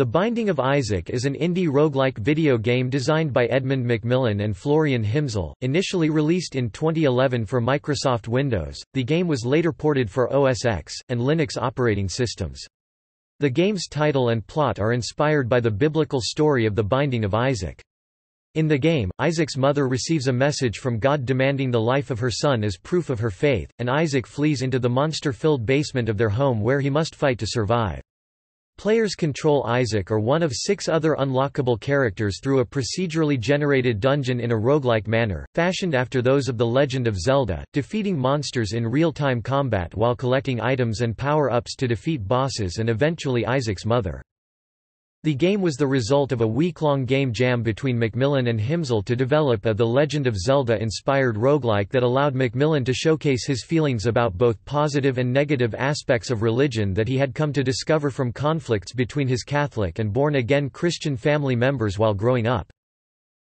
The Binding of Isaac is an indie roguelike video game designed by Edmund McMillen and Florian Himsl, initially released in 2011 for Microsoft Windows. The game was later ported for OS X and Linux operating systems. The game's title and plot are inspired by the biblical story of the Binding of Isaac. In the game, Isaac's mother receives a message from God demanding the life of her son as proof of her faith, and Isaac flees into the monster-filled basement of their home where he must fight to survive. Players control Isaac or one of six other unlockable characters through a procedurally generated dungeon in a roguelike manner, fashioned after those of The Legend of Zelda, defeating monsters in real-time combat while collecting items and power-ups to defeat bosses and eventually Isaac's mother. The game was the result of a week-long game jam between McMillen and Himsl to develop a The Legend of Zelda-inspired roguelike that allowed McMillen to showcase his feelings about both positive and negative aspects of religion that he had come to discover from conflicts between his Catholic and born-again Christian family members while growing up.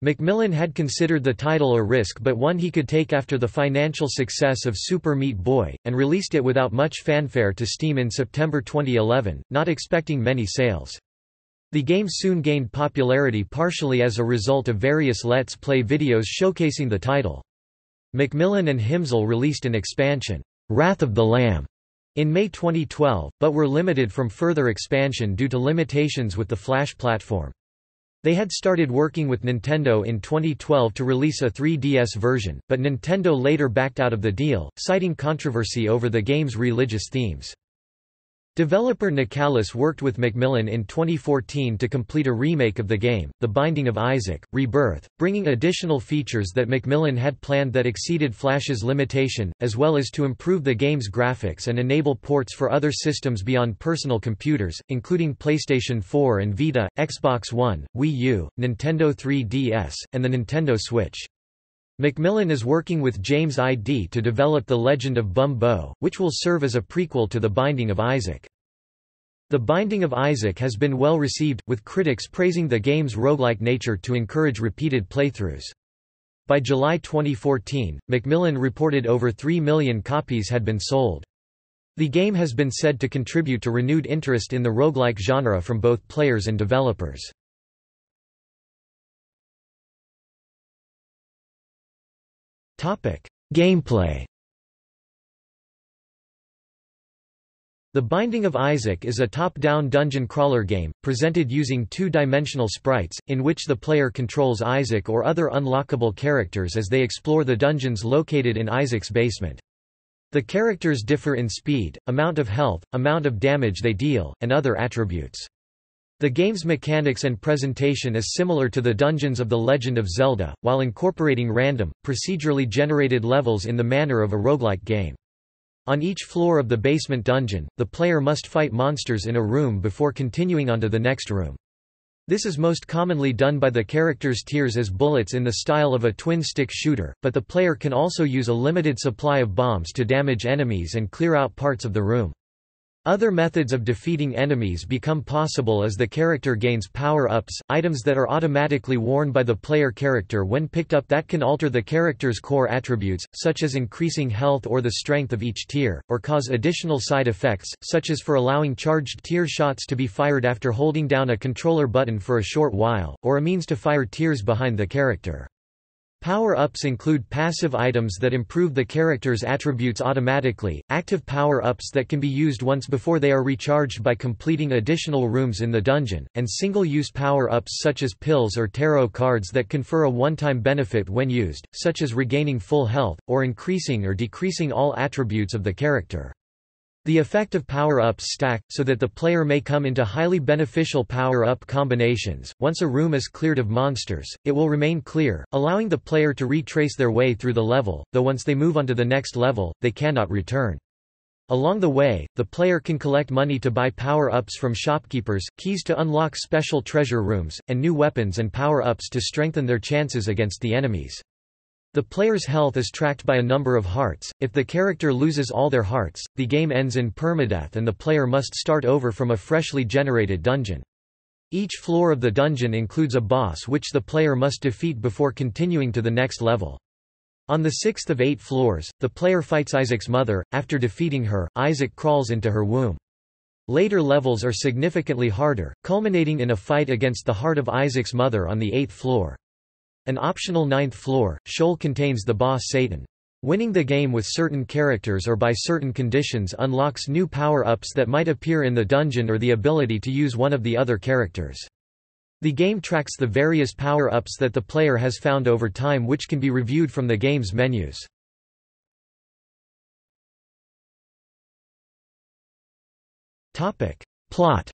McMillen had considered the title a risk but one he could take after the financial success of Super Meat Boy, and released it without much fanfare to Steam in September 2011, not expecting many sales. The game soon gained popularity partially as a result of various Let's Play videos showcasing the title. McMillen and Himsl released an expansion, Wrath of the Lamb, in May 2012, but were limited from further expansion due to limitations with the Flash platform. They had started working with Nintendo in 2012 to release a 3DS version, but Nintendo later backed out of the deal, citing controversy over the game's religious themes. Developer Nicalis worked with McMillen in 2014 to complete a remake of the game, The Binding of Isaac, Rebirth, bringing additional features that McMillen had planned that exceeded Flash's limitation, as well as to improve the game's graphics and enable ports for other systems beyond personal computers, including PlayStation 4 and Vita, Xbox One, Wii U, Nintendo 3DS, and the Nintendo Switch. McMillen is working with James I.D. to develop The Legend of Bum Bo, which will serve as a prequel to The Binding of Isaac. The Binding of Isaac has been well received, with critics praising the game's roguelike nature to encourage repeated playthroughs. By July 2014, McMillen reported over 3 million copies had been sold. The game has been said to contribute to renewed interest in the roguelike genre from both players and developers. Gameplay The Binding of Isaac is a top-down dungeon crawler game, presented using two-dimensional sprites, in which the player controls Isaac or other unlockable characters as they explore the dungeons located in Isaac's basement. The characters differ in speed, amount of health, amount of damage they deal, and other attributes. The game's mechanics and presentation is similar to the dungeons of The Legend of Zelda, while incorporating random, procedurally generated levels in the manner of a roguelike game. On each floor of the basement dungeon, the player must fight monsters in a room before continuing onto the next room. This is most commonly done by the character's tears as bullets in the style of a twin-stick shooter, but the player can also use a limited supply of bombs to damage enemies and clear out parts of the room. Other methods of defeating enemies become possible as the character gains power-ups, items that are automatically worn by the player character when picked up that can alter the character's core attributes, such as increasing health or the strength of each tear, or cause additional side effects, such as for allowing charged tear shots to be fired after holding down a controller button for a short while, or a means to fire tears behind the character. Power-ups include passive items that improve the character's attributes automatically, active power-ups that can be used once before they are recharged by completing additional rooms in the dungeon, and single-use power-ups such as pills or tarot cards that confer a one-time benefit when used, such as regaining full health, or increasing or decreasing all attributes of the character. The effect of power-ups stack, so that the player may come into highly beneficial power-up combinations. Once a room is cleared of monsters, it will remain clear, allowing the player to retrace their way through the level, though once they move onto the next level, they cannot return. Along the way, the player can collect money to buy power-ups from shopkeepers, keys to unlock special treasure rooms, and new weapons and power-ups to strengthen their chances against the enemies. The player's health is tracked by a number of hearts. If the character loses all their hearts, the game ends in permadeath and the player must start over from a freshly generated dungeon. Each floor of the dungeon includes a boss which the player must defeat before continuing to the next level. On the sixth of eight floors, the player fights Isaac's mother. After defeating her, Isaac crawls into her womb. Later levels are significantly harder, culminating in a fight against the heart of Isaac's mother on the eighth floor. An optional ninth floor, Sheol contains the boss Satan. Winning the game with certain characters or by certain conditions unlocks new power-ups that might appear in the dungeon or the ability to use one of the other characters. The game tracks the various power-ups that the player has found over time which can be reviewed from the game's menus. Plot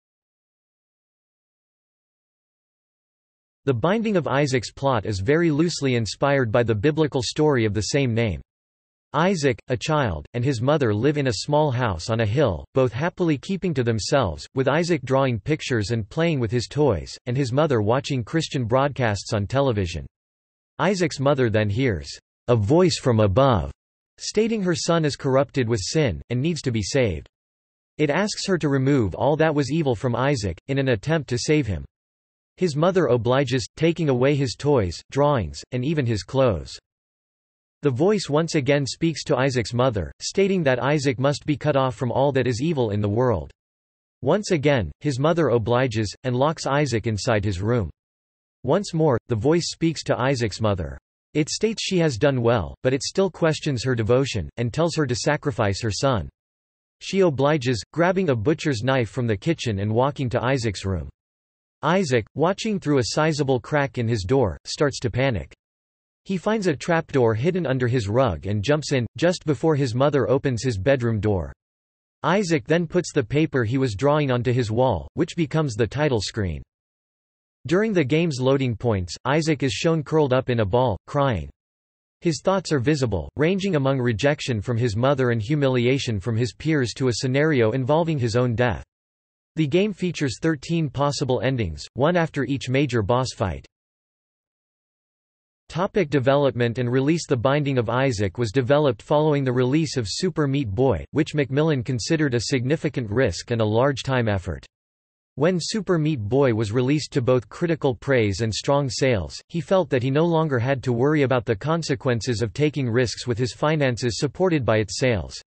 The Binding of Isaac's plot is very loosely inspired by the biblical story of the same name. Isaac, a child, and his mother live in a small house on a hill, both happily keeping to themselves, with Isaac drawing pictures and playing with his toys, and his mother watching Christian broadcasts on television. Isaac's mother then hears, "...a voice from above," stating her son is corrupted with sin, and needs to be saved. It asks her to remove all that was evil from Isaac, in an attempt to save him. His mother obliges, taking away his toys, drawings, and even his clothes. The voice once again speaks to Isaac's mother, stating that Isaac must be cut off from all that is evil in the world. Once again, his mother obliges, and locks Isaac inside his room. Once more, the voice speaks to Isaac's mother. It states she has done well, but it still questions her devotion, and tells her to sacrifice her son. She obliges, grabbing a butcher's knife from the kitchen and walking to Isaac's room. Isaac, watching through a sizable crack in his door, starts to panic. He finds a trapdoor hidden under his rug and jumps in, just before his mother opens his bedroom door. Isaac then puts the paper he was drawing onto his wall, which becomes the title screen. During the game's loading points, Isaac is shown curled up in a ball, crying. His thoughts are visible, ranging among rejection from his mother and humiliation from his peers to a scenario involving his own death. The game features 13 possible endings, one after each major boss fight. Topic development and release The Binding of Isaac was developed following the release of Super Meat Boy, which McMillen considered a significant risk and a large time effort. When Super Meat Boy was released to both critical praise and strong sales, he felt that he no longer had to worry about the consequences of taking risks with his finances supported by its sales.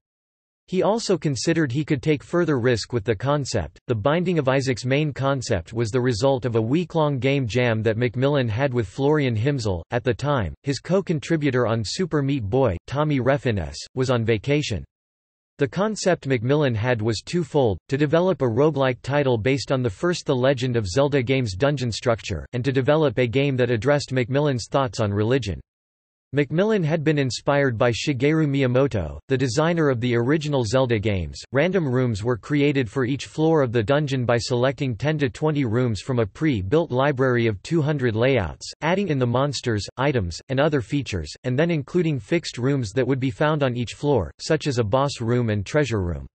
He also considered he could take further risk with the concept. The Binding of Isaac's main concept was the result of a week-long game jam that McMillen had with Florian Himsl. At the time, his co-contributor on Super Meat Boy, Tommy Refenes, was on vacation. The concept McMillen had was twofold, to develop a roguelike title based on the first The Legend of Zelda game's dungeon structure, and to develop a game that addressed McMillen's thoughts on religion. McMillen had been inspired by Shigeru Miyamoto, the designer of the original Zelda games. Random rooms were created for each floor of the dungeon by selecting 10 to 20 rooms from a pre-built library of 200 layouts, adding in the monsters, items, and other features, and then including fixed rooms that would be found on each floor, such as a boss room and treasure room.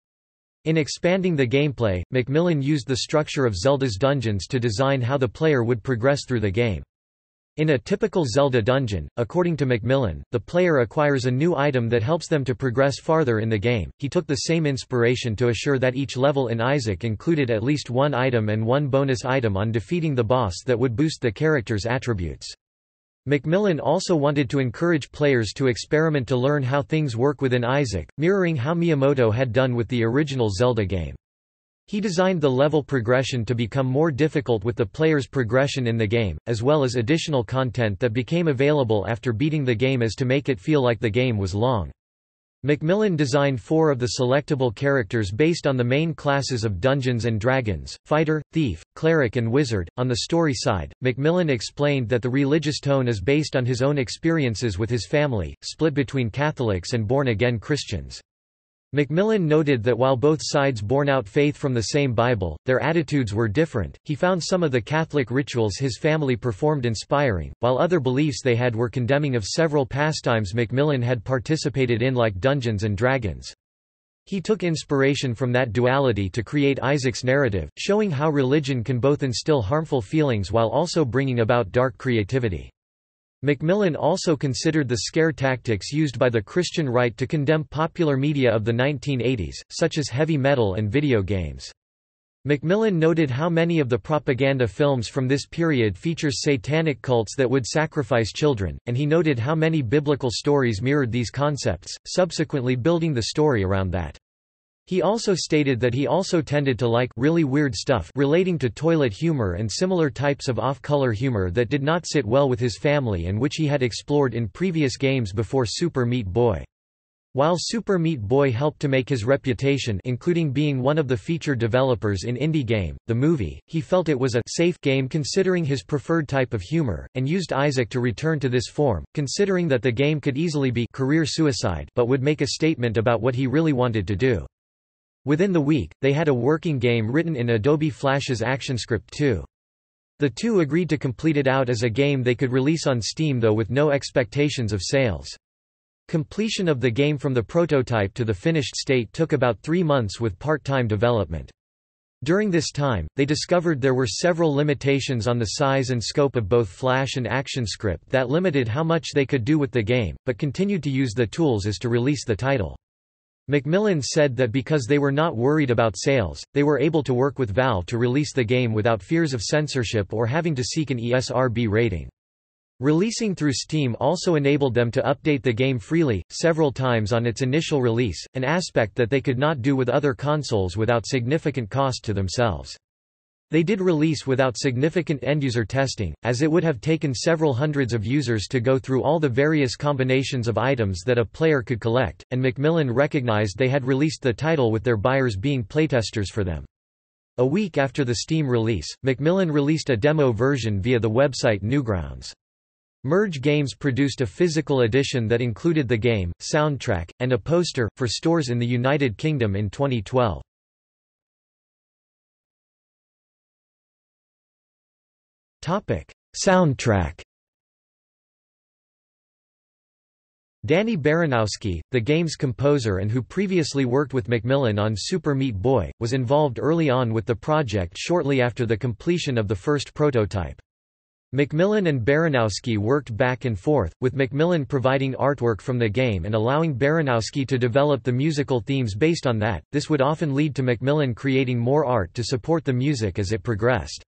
In expanding the gameplay, McMillen used the structure of Zelda's dungeons to design how the player would progress through the game. In a typical Zelda dungeon, according to McMillen, the player acquires a new item that helps them to progress farther in the game. He took the same inspiration to assure that each level in Isaac included at least one item and one bonus item on defeating the boss that would boost the character's attributes. McMillen also wanted to encourage players to experiment to learn how things work within Isaac, mirroring how Miyamoto had done with the original Zelda game. He designed the level progression to become more difficult with the player's progression in the game, as well as additional content that became available after beating the game as to make it feel like the game was long. McMillen designed four of the selectable characters based on the main classes of Dungeons and Dragons, Fighter, Thief, Cleric and Wizard. On the story side, McMillen explained that the religious tone is based on his own experiences with his family, split between Catholics and born-again Christians. McMillen noted that while both sides borne out faith from the same Bible, their attitudes were different. He found some of the Catholic rituals his family performed inspiring, while other beliefs they had were condemning of several pastimes McMillen had participated in like Dungeons and Dragons. He took inspiration from that duality to create Isaac's narrative, showing how religion can both instill harmful feelings while also bringing about dark creativity. McMillen also considered the scare tactics used by the Christian right to condemn popular media of the 1980s, such as heavy metal and video games. McMillen noted how many of the propaganda films from this period features satanic cults that would sacrifice children, and he noted how many biblical stories mirrored these concepts, subsequently building the story around that. He also stated that he also tended to like really weird stuff relating to toilet humor and similar types of off-color humor that did not sit well with his family and which he had explored in previous games before Super Meat Boy. While Super Meat Boy helped to make his reputation including being one of the featured developers in Indie Game, the movie, he felt it was a safe game considering his preferred type of humor, and used Isaac to return to this form, considering that the game could easily be career suicide but would make a statement about what he really wanted to do. Within the week, they had a working game written in Adobe Flash's ActionScript 2. The two agreed to complete it out as a game they could release on Steam though with no expectations of sales. Completion of the game from the prototype to the finished state took about three months with part-time development. During this time, they discovered there were several limitations on the size and scope of both Flash and ActionScript that limited how much they could do with the game, but continued to use the tools as to release the title. McMillen said that because they were not worried about sales, they were able to work with Valve to release the game without fears of censorship or having to seek an ESRB rating. Releasing through Steam also enabled them to update the game freely, several times on its initial release, an aspect that they could not do with other consoles without significant cost to themselves. They did release without significant end-user testing, as it would have taken several hundreds of users to go through all the various combinations of items that a player could collect, and McMillen recognized they had released the title with their buyers being playtesters for them. A week after the Steam release, McMillen released a demo version via the website Newgrounds. Merge Games produced a physical edition that included the game, soundtrack, and a poster, for stores in the United Kingdom in 2012. Topic: Soundtrack. Danny Baranowski, the game's composer and who previously worked with McMillen on Super Meat Boy, was involved early on with the project shortly after the completion of the first prototype. McMillen and Baranowski worked back and forth, with McMillen providing artwork from the game and allowing Baranowski to develop the musical themes based on that. This would often lead to McMillen creating more art to support the music as it progressed.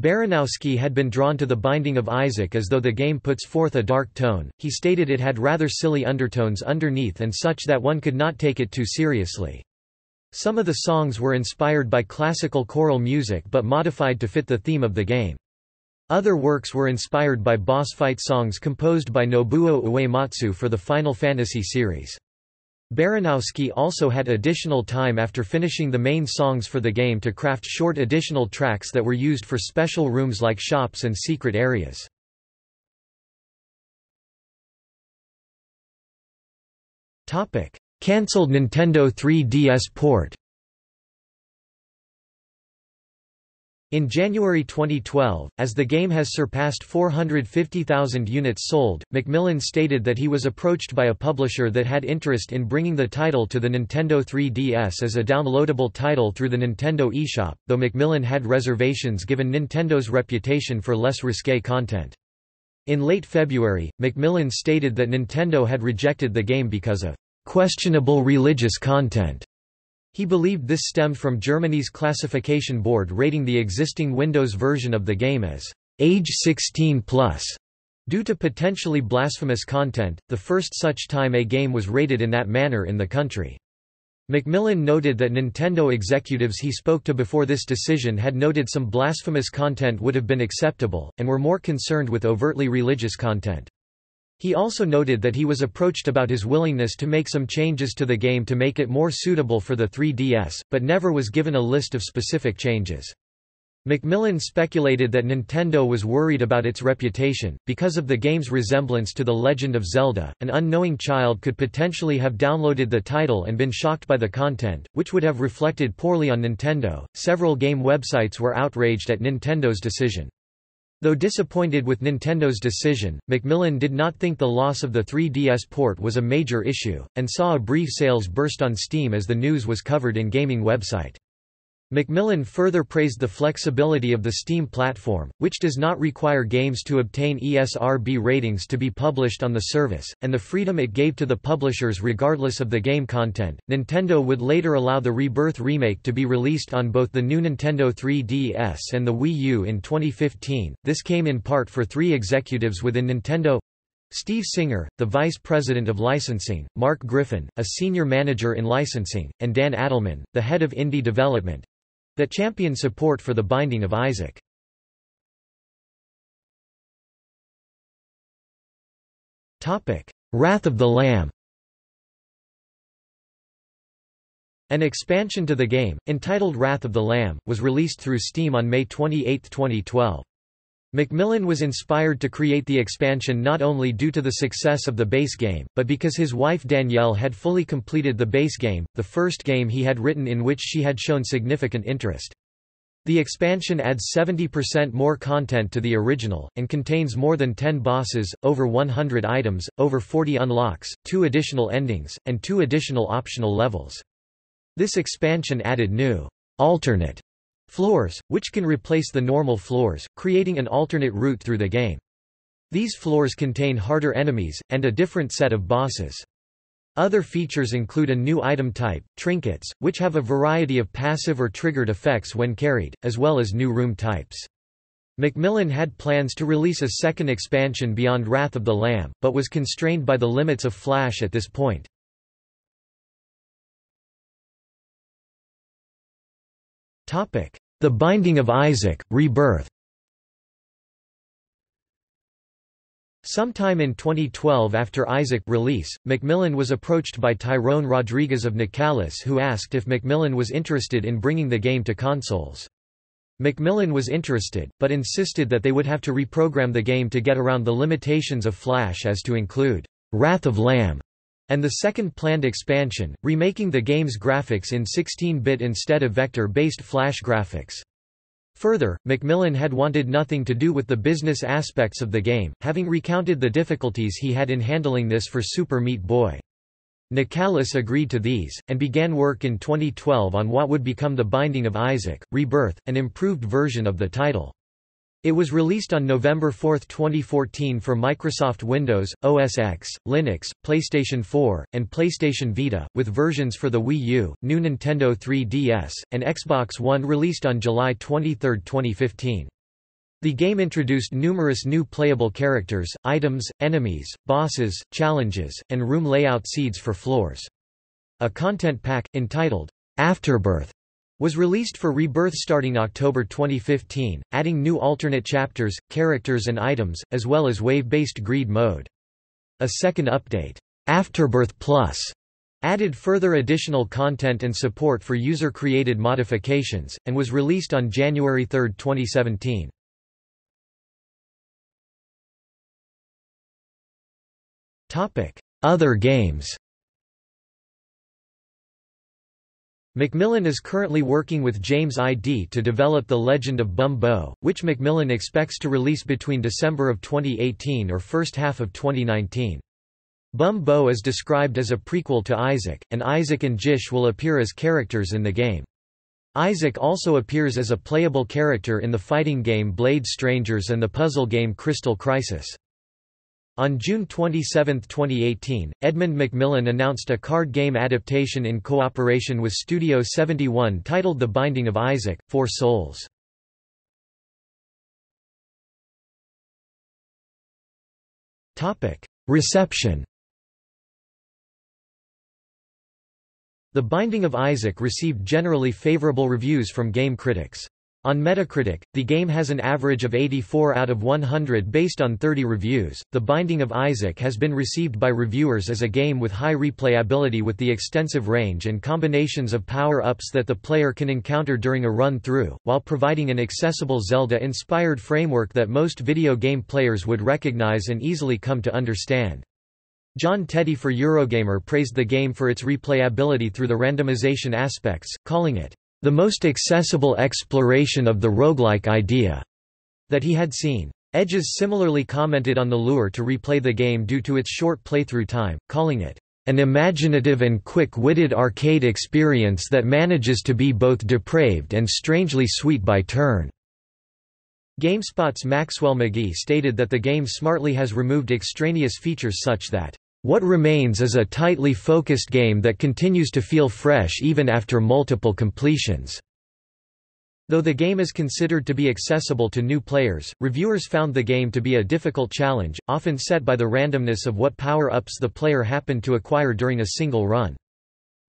Baranowski had been drawn to the Binding of Isaac as though the game puts forth a dark tone, he stated it had rather silly undertones underneath and such that one could not take it too seriously. Some of the songs were inspired by classical choral music but modified to fit the theme of the game. Other works were inspired by boss fight songs composed by Nobuo Uematsu for the Final Fantasy series. Baranowski also had additional time after finishing the main songs for the game to craft short additional tracks that were used for special rooms like shops and secret areas. Cancelled Nintendo 3DS port In January 2012, as the game has surpassed 450,000 units sold, McMillen stated that he was approached by a publisher that had interest in bringing the title to the Nintendo 3DS as a downloadable title through the Nintendo eShop, though McMillen had reservations given Nintendo's reputation for less risque content. In late February, McMillen stated that Nintendo had rejected the game because of questionable religious content. He believed this stemmed from Germany's classification board rating the existing Windows version of the game as age 16 plus due to potentially blasphemous content, the first such time a game was rated in that manner in the country. McMillen noted that Nintendo executives he spoke to before this decision had noted some blasphemous content would have been acceptable, and were more concerned with overtly religious content. He also noted that he was approached about his willingness to make some changes to the game to make it more suitable for the 3DS, but never was given a list of specific changes. McMillen speculated that Nintendo was worried about its reputation, because of the game's resemblance to The Legend of Zelda. An unknowing child could potentially have downloaded the title and been shocked by the content, which would have reflected poorly on Nintendo. Several game websites were outraged at Nintendo's decision. Though disappointed with Nintendo's decision, McMillen did not think the loss of the 3DS port was a major issue, and saw a brief sales burst on Steam as the news was covered in gaming website. McMillen further praised the flexibility of the Steam platform, which does not require games to obtain ESRB ratings to be published on the service, and the freedom it gave to the publishers regardless of the game content. Nintendo would later allow the Rebirth remake to be released on both the new Nintendo 3DS and the Wii U in 2015. This came in part for three executives within Nintendo Steve Singer, the Vice President of Licensing, Mark Griffin, a Senior Manager in Licensing, and Dan Adelman, the Head of Indie Development that championed support for the Binding of Isaac. Wrath of the Lamb An expansion to the game, entitled Wrath of the Lamb, was released through Steam on May 28, 2012. McMillen was inspired to create the expansion not only due to the success of the base game, but because his wife Danielle had fully completed the base game, the first game he had written in which she had shown significant interest. The expansion adds 70% more content to the original, and contains more than 10 bosses, over 100 items, over 40 unlocks, two additional endings, and two additional optional levels. This expansion added new, alternate floors, which can replace the normal floors, creating an alternate route through the game. These floors contain harder enemies, and a different set of bosses. Other features include a new item type, trinkets, which have a variety of passive or triggered effects when carried, as well as new room types. McMillen had plans to release a second expansion beyond Wrath of the Lamb, but was constrained by the limits of Flash at this point. The Binding of Isaac, Rebirth Sometime in 2012 after Isaac release, McMillen was approached by Tyrone Rodriguez of Nicalis who asked if McMillen was interested in bringing the game to consoles. McMillen was interested, but insisted that they would have to reprogram the game to get around the limitations of Flash as to include Wrath of Lamb and the second planned expansion, remaking the game's graphics in 16-bit instead of vector-based Flash graphics. Further, McMillen had wanted nothing to do with the business aspects of the game, having recounted the difficulties he had in handling this for Super Meat Boy. Nicalis agreed to these, and began work in 2012 on what would become The Binding of Isaac, Rebirth, an improved version of the title. It was released on November 4, 2014 for Microsoft Windows, OS X, Linux, PlayStation 4, and PlayStation Vita, with versions for the Wii U, new Nintendo 3DS, and Xbox One released on July 23, 2015. The game introduced numerous new playable characters, items, enemies, bosses, challenges, and room layout seeds for floors. A content pack, entitled, Afterbirth, was released for Rebirth starting October 2015, adding new alternate chapters, characters and items, as well as wave-based greed mode. A second update, Afterbirth Plus, added further additional content and support for user-created modifications, and was released on January 3, 2017. Other games McMillen is currently working with James ID to develop The Legend of Bum Bo, which McMillen expects to release between December of 2018 or first half of 2019. Bum Bo is described as a prequel to Isaac, and Isaac and Gish will appear as characters in the game. Isaac also appears as a playable character in the fighting game Blade Strangers and the puzzle game Crystal Crisis. On June 27, 2018, Edmund McMillen announced a card game adaptation in cooperation with Studio 71 titled The Binding of Isaac, Four Souls. Reception The Binding of Isaac received generally favorable reviews from game critics. On Metacritic, the game has an average of 84 out of 100 based on 30 reviews. The Binding of Isaac has been received by reviewers as a game with high replayability with the extensive range and combinations of power-ups that the player can encounter during a run-through, while providing an accessible Zelda-inspired framework that most video game players would recognize and easily come to understand. John Teti for Eurogamer praised the game for its replayability through the randomization aspects, calling it the most accessible exploration of the roguelike idea that he had seen. Edges similarly commented on the lure to replay the game due to its short playthrough time, calling it an imaginative and quick-witted arcade experience that manages to be both depraved and strangely sweet by turn. GameSpot's Maxwell McGee stated that the game smartly has removed extraneous features such that what remains is a tightly focused game that continues to feel fresh even after multiple completions. Though the game is considered to be accessible to new players, reviewers found the game to be a difficult challenge, often set by the randomness of what power-ups the player happened to acquire during a single run.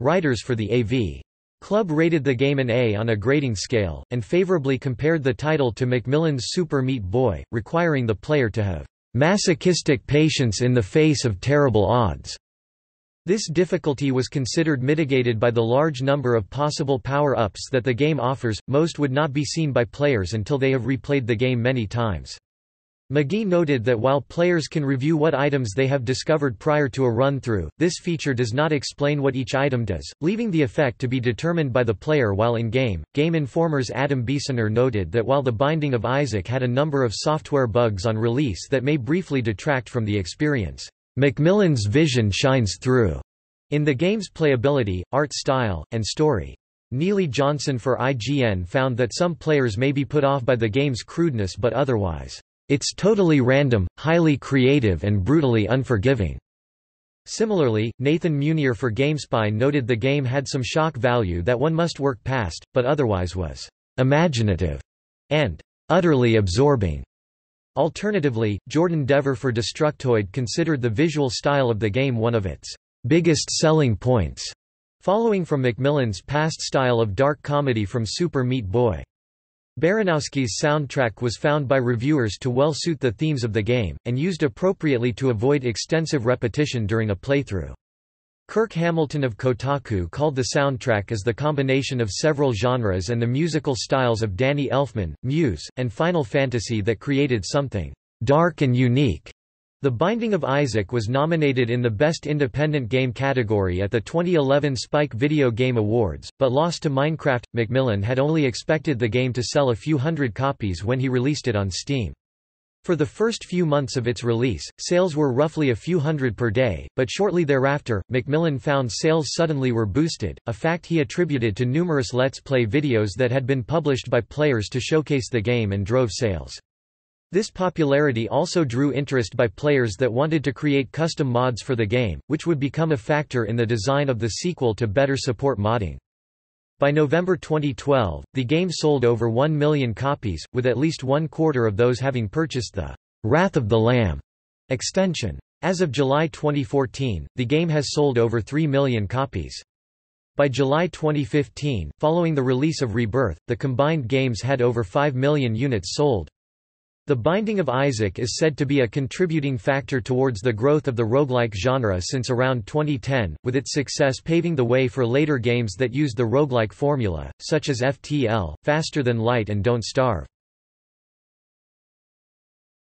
Writers for the AV Club rated the game an A on a grading scale, and favorably compared the title to McMillen's Super Meat Boy, requiring the player to have masochistic patience in the face of terrible odds. This difficulty was considered mitigated by the large number of possible power-ups that the game offers, most would not be seen by players until they have replayed the game many times. McGee noted that while players can review what items they have discovered prior to a run-through, this feature does not explain what each item does, leaving the effect to be determined by the player while in-game. Game Informer's Adam Biesener noted that while The Binding of Isaac had a number of software bugs on release that may briefly detract from the experience, McMillen's vision shines through in the game's playability, art style, and story. Neilie Johnson for IGN found that some players may be put off by the game's crudeness but otherwise, it's totally random, highly creative and brutally unforgiving. Similarly, Nathan Meunier for GameSpy noted the game had some shock value that one must work past, but otherwise was imaginative and utterly absorbing. Alternatively, Jordan Devore for Destructoid considered the visual style of the game one of its biggest selling points, following from McMillen's past style of dark comedy from Super Meat Boy. Baranowski's soundtrack was found by reviewers to well suit the themes of the game, and used appropriately to avoid extensive repetition during a playthrough. Kirk Hamilton of Kotaku called the soundtrack as the combination of several genres and the musical styles of Danny Elfman, Muse, and Final Fantasy that created something dark and unique. The Binding of Isaac was nominated in the Best Independent Game category at the 2011 Spike Video Game Awards, but lost to Minecraft. McMillen had only expected the game to sell a few hundred copies when he released it on Steam. For the first few months of its release, sales were roughly a few hundred per day, but shortly thereafter, McMillen found sales suddenly were boosted, a fact he attributed to numerous Let's Play videos that had been published by players to showcase the game and drove sales. This popularity also drew interest by players that wanted to create custom mods for the game, which would become a factor in the design of the sequel to better support modding. By November 2012, the game sold over 1 million copies, with at least one quarter of those having purchased the Wrath of the Lamb extension. As of July 2014, the game has sold over 3 million copies. By July 2015, following the release of Rebirth, the combined games had over 5 million units sold. The Binding of Isaac is said to be a contributing factor towards the growth of the roguelike genre since around 2010, with its success paving the way for later games that used the roguelike formula, such as FTL, Faster Than Light and Don't Starve.